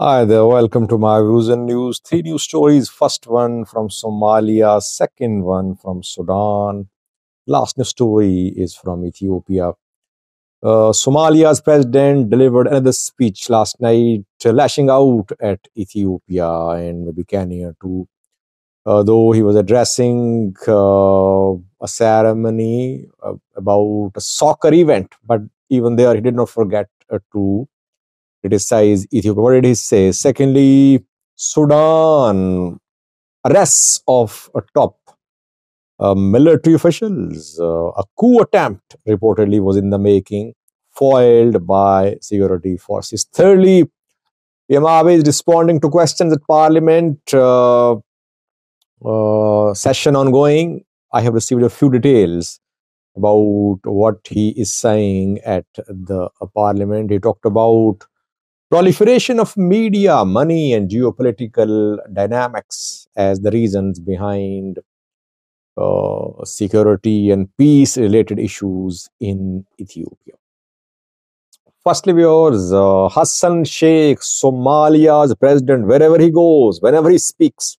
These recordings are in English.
Hi there, welcome to my views on news. Three news stories. First one from Somalia, second one from Sudan. Last news story is from Ethiopia. Uh, Somalia's president delivered another speech last night, uh, lashing out at Ethiopia and maybe Kenya too. Uh, though he was addressing uh, a ceremony uh, about a soccer event, but even there he did not forget uh, to criticize Ethiopia. What did he say? Secondly, Sudan arrests of a top uh, military officials. Uh, a coup attempt reportedly was in the making, foiled by security forces. Thirdly, Yamabe is responding to questions at Parliament. Uh, uh, session ongoing. I have received a few details about what he is saying at the Parliament. He talked about proliferation of media, money, and geopolitical dynamics as the reasons behind uh, security and peace related issues in Ethiopia. Firstly, viewers, uh, Hassan Sheikh, Somalia's president, wherever he goes, whenever he speaks,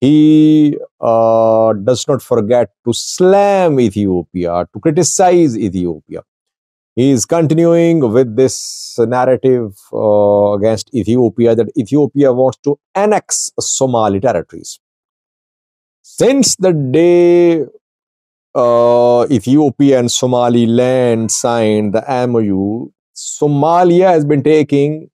he uh, does not forget to slam Ethiopia, to criticize Ethiopia he is continuing with this narrative uh, against Ethiopia that Ethiopia wants to annex Somali territories. Since the day uh, Ethiopia and Somaliland signed the MOU, Somalia has been taking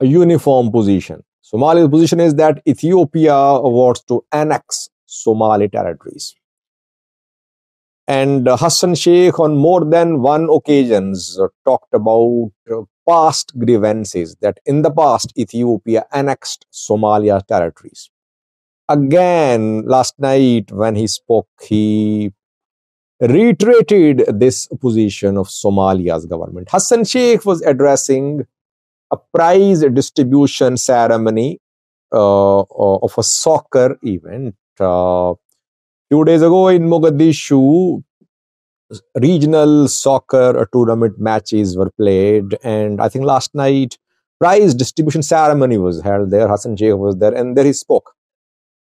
a uniform position. Somalia's position is that Ethiopia wants to annex Somali territories and Hassan Sheikh on more than one occasions talked about past grievances that in the past Ethiopia annexed Somalia territories. Again, last night when he spoke, he reiterated this position of Somalia's government. Hassan Sheikh was addressing a prize distribution ceremony uh, of a soccer event uh, Two days ago in Mogadishu, regional soccer tournament matches were played, and I think last night prize distribution ceremony was held there. Hassan Sheikh was there, and there he spoke.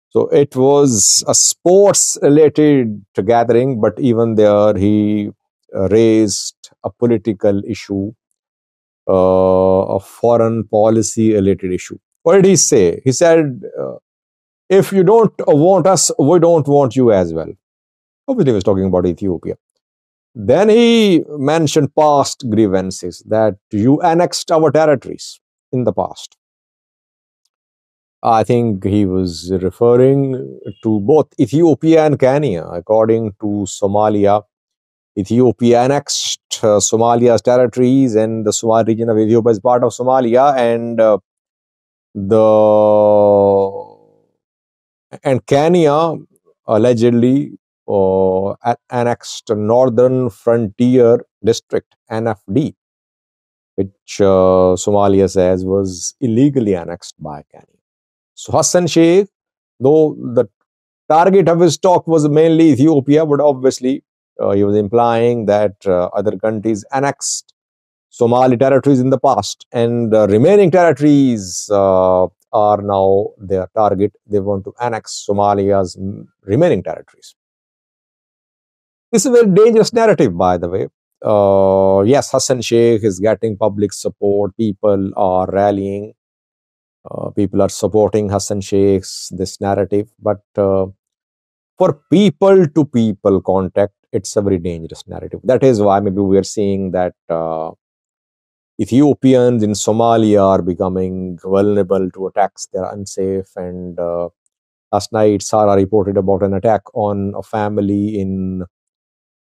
So it was a sports related gathering, but even there he uh, raised a political issue, uh, a foreign policy related issue. What did he say? He said, uh, if you don't want us, we don't want you as well. Obviously, he was talking about Ethiopia. Then he mentioned past grievances that you annexed our territories in the past. I think he was referring to both Ethiopia and Kenya. According to Somalia, Ethiopia annexed uh, Somalia's territories, and the Somali region of Ethiopia is part of Somalia, and uh, the and Kenya allegedly uh, annexed Northern Frontier District (NFD), which uh, Somalia says was illegally annexed by Kenya. So Hassan Sheikh, though the target of his talk was mainly Ethiopia, but obviously uh, he was implying that uh, other countries annexed Somali territories in the past, and remaining territories uh, are now their target. They want to annex Somalia's remaining territories. This is a very dangerous narrative, by the way. Uh, yes, Hassan Sheikh is getting public support. People are rallying. Uh, people are supporting Hassan Sheikh's this narrative. But uh, for people to people contact, it's a very dangerous narrative. That is why maybe we are seeing that uh, Ethiopians in Somalia are becoming vulnerable to attacks. They're unsafe. And uh, last night, Sarah reported about an attack on a family in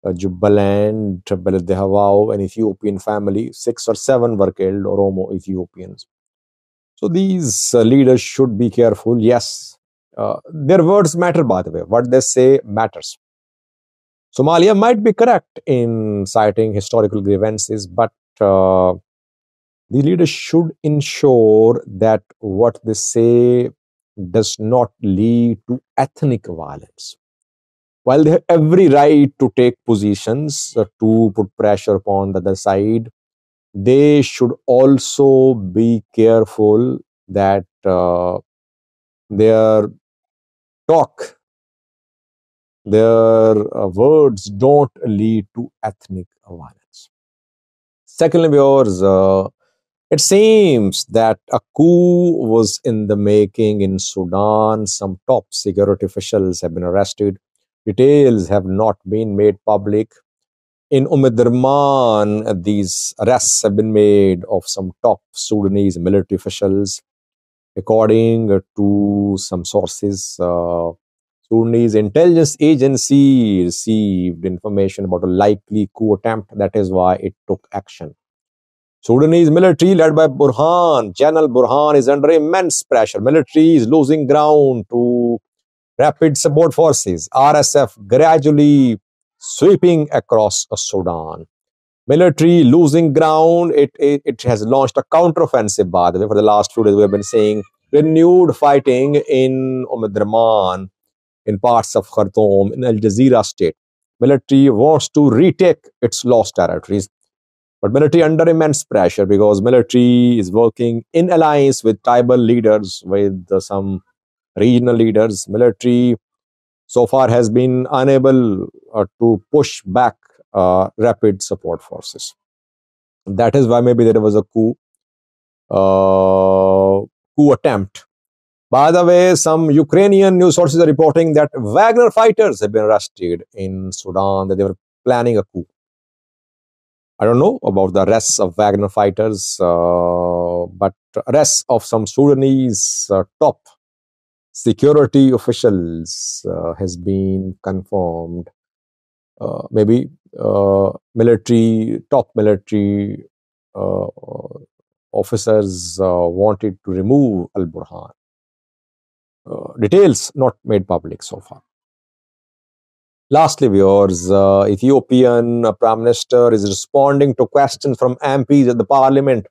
uh, Jubaland, Beled Hawo, an Ethiopian family. Six or seven were killed, Oromo Ethiopians. So these uh, leaders should be careful. Yes, uh, their words matter, by the way. What they say matters. Somalia might be correct in citing historical grievances, but uh, the leaders should ensure that what they say does not lead to ethnic violence. While they have every right to take positions uh, to put pressure upon the other side, they should also be careful that uh, their talk, their uh, words don't lead to ethnic violence. Secondly, viewers, uh, it seems that a coup was in the making in Sudan. Some top security officials have been arrested. Details have not been made public in Omdurman, these arrests have been made of some top Sudanese military officials. According to some sources, uh, Sudanese intelligence agency received information about a likely coup attempt. That is why it took action. Sudanese military led by Burhan, General Burhan, is under immense pressure. Military is losing ground to rapid support forces. RSF gradually sweeping across Sudan. Military losing ground. It, it, it has launched a counteroffensive, by the way. For the last few days, we have been seeing renewed fighting in umm Omdurman, in parts of Khartoum, in Al Jazeera state. Military wants to retake its lost territories. But military under immense pressure because military is working in alliance with tribal leaders, with some regional leaders. Military so far has been unable uh, to push back uh, rapid support forces. That is why maybe there was a coup, uh, coup attempt. By the way, some Ukrainian news sources are reporting that Wagner fighters have been arrested in Sudan, that they were planning a coup. I don't know about the arrests of Wagner fighters, uh, but arrests of some Sudanese uh, top security officials uh, has been confirmed. Uh, maybe uh, military, top military uh, officers wanted to remove Al Burhan. Details not made public so far. Lastly, viewers, Ethiopian Prime Minister is responding to questions from MPs at the parliament.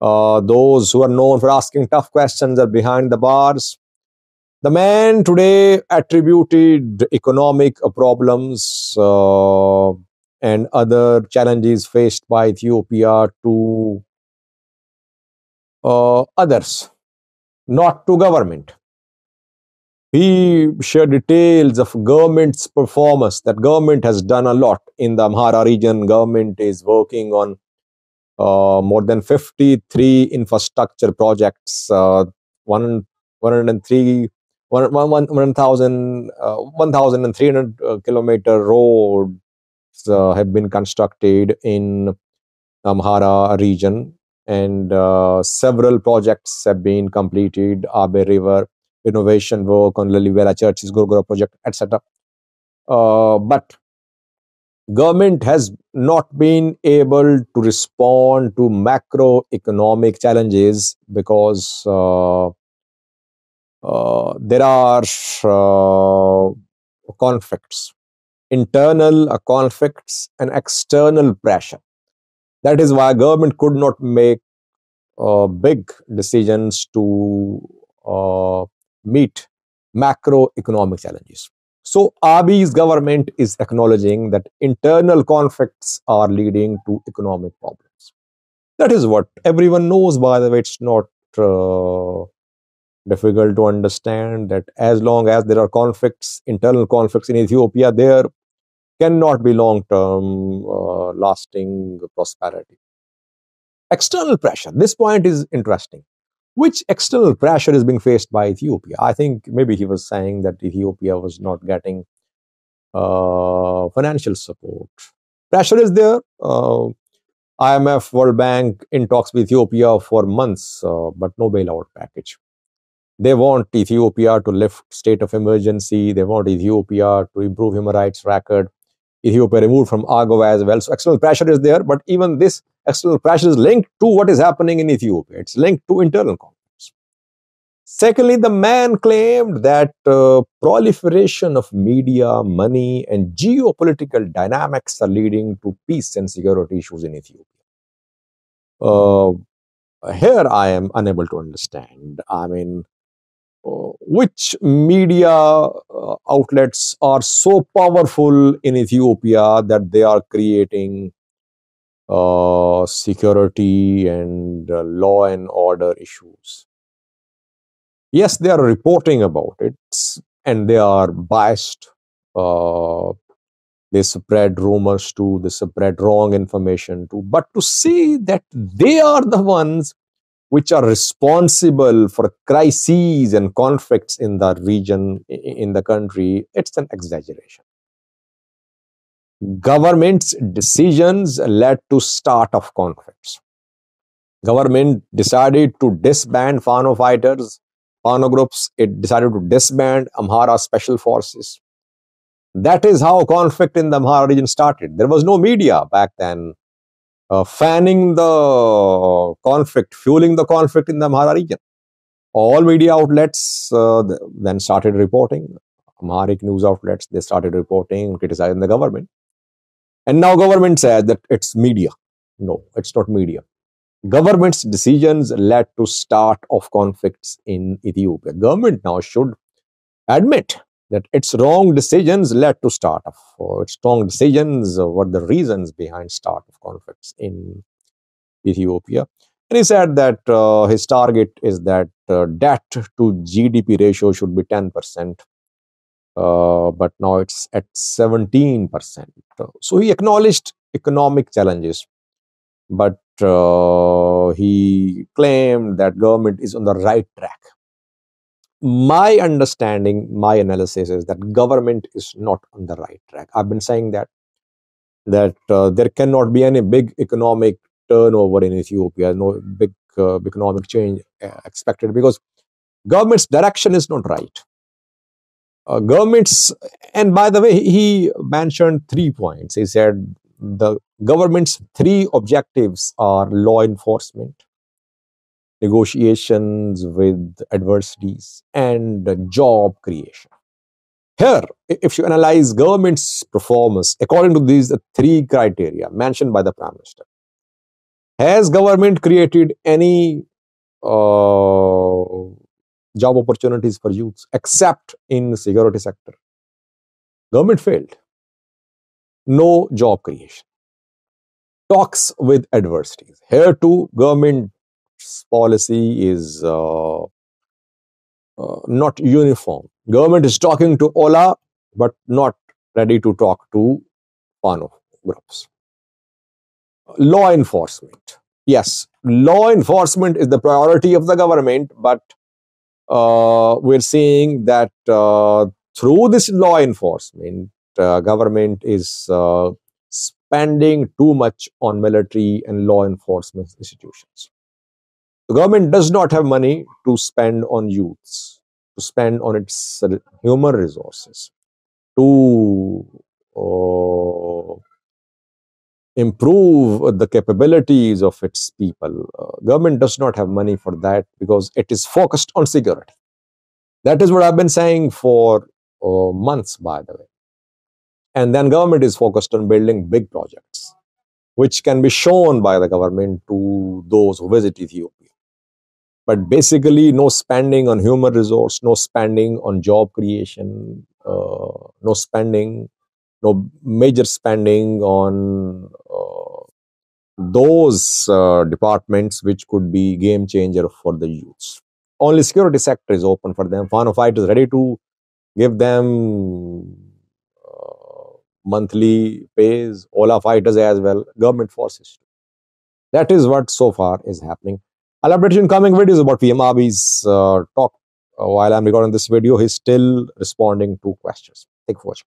those who are known for asking tough questions are behind the bars the man today attributed economic problems uh, and other challenges faced by Ethiopia to uh, others, not to government. He shared details of government's performance, that government has done a lot in the Amhara region. Government is working on uh, more than 53 infrastructure projects, uh, one, 103 one, one, 1,000, uh, 1,300 uh, kilometer roads uh, have been constructed in Amhara region. And uh, several projects have been completed, Abay River, innovation work on Lalibela Churches, Gorgora project, etc. Uh, but government has not been able to respond to macroeconomic challenges because uh, uh, there are uh, conflicts, internal conflicts and external pressure. That is why government could not make uh, big decisions to uh, meet macroeconomic challenges. So Abiy's government is acknowledging that internal conflicts are leading to economic problems. That is what everyone knows, by the way. It's not uh, difficult to understand that as long as there are conflicts, internal conflicts in Ethiopia, there cannot be long term uh, lasting prosperity. External pressure. This point is interesting. Which external pressure is being faced by Ethiopia? I think maybe he was saying that Ethiopia was not getting uh, financial support. Pressure is there. Uh, IMF, World Bank in talks with Ethiopia for months, uh, but no bailout package. They want Ethiopia to lift state of emergency. They want Ethiopia to improve human rights record. Ethiopia removed from AGOA as well. So external pressure is there, but even this external pressure is linked to what is happening in Ethiopia. It's linked to internal conflicts. Secondly, the man claimed that uh, proliferation of media, money, and geopolitical dynamics are leading to peace and security issues in Ethiopia. Uh, here I am unable to understand. I mean, which media uh, outlets are so powerful in Ethiopia that they are creating uh, security and uh, law and order issues. Yes, they are reporting about it and they are biased. Uh, they spread rumors too, they spread wrong information too. But to say that they are the ones which are responsible for crises and conflicts in the region, in the country, it's an exaggeration. Government's decisions led to start of conflicts. Government decided to disband Fano fighters, Fano groups. It decided to disband Amhara special forces. That is how conflict in the Amhara region started. There was no media back then uh, fanning the conflict, fueling the conflict in the Amhara region. All media outlets uh, then started reporting. Amharic news outlets, they started reporting, and criticizing the government. And now government says that it's media. No, it's not media. Government's decisions led to start of conflicts in Ethiopia. Government now should admit that its wrong decisions led to start of its wrong decisions were the reasons behind start of conflicts in Ethiopia. And he said that uh, his target is that uh, debt to GDP ratio should be 10%, uh, but now it's at 17%. So he acknowledged economic challenges, but uh, he claimed that government is on the right track my understanding, my analysis is that government is not on the right track. I've been saying that that uh, there cannot be any big economic turnover in Ethiopia, no big uh, economic change uh, expected because government's direction is not right. Uh, government's, and by the way, he mentioned three points. He said the government's three objectives are law enforcement, negotiations with adversities, and job creation. Here, if you analyze government's performance according to these three criteria mentioned by the Prime Minister, has government created any uh, job opportunities for youths except in the security sector? Government failed. No job creation. Talks with adversities. Here too, government policy is uh, uh, not uniform. Government is talking to OLA, but not ready to talk to Fano groups. Law enforcement. Yes, law enforcement is the priority of the government, but uh, we're seeing that uh, through this law enforcement, uh, government is uh, spending too much on military and law enforcement institutions. The government does not have money to spend on youths, to spend on its human resources, to uh, improve the capabilities of its people. Uh, government does not have money for that because it is focused on security. That is what I've been saying for uh, months, by the way. And then government is focused on building big projects, which can be shown by the government to those who visit Ethiopia but basically no spending on human resource no spending on job creation uh, no spending no major spending on uh, those uh, departments which could be game changer for the youths. Only security sector is open for them. Fano fight is ready to give them uh, monthly pays OLA fighters as well government forces. That is what so far is happening I'll update you in coming videos about PM Abiy's uh, talk. Uh, while I'm recording this video, he's still responding to questions. Thank you for watching.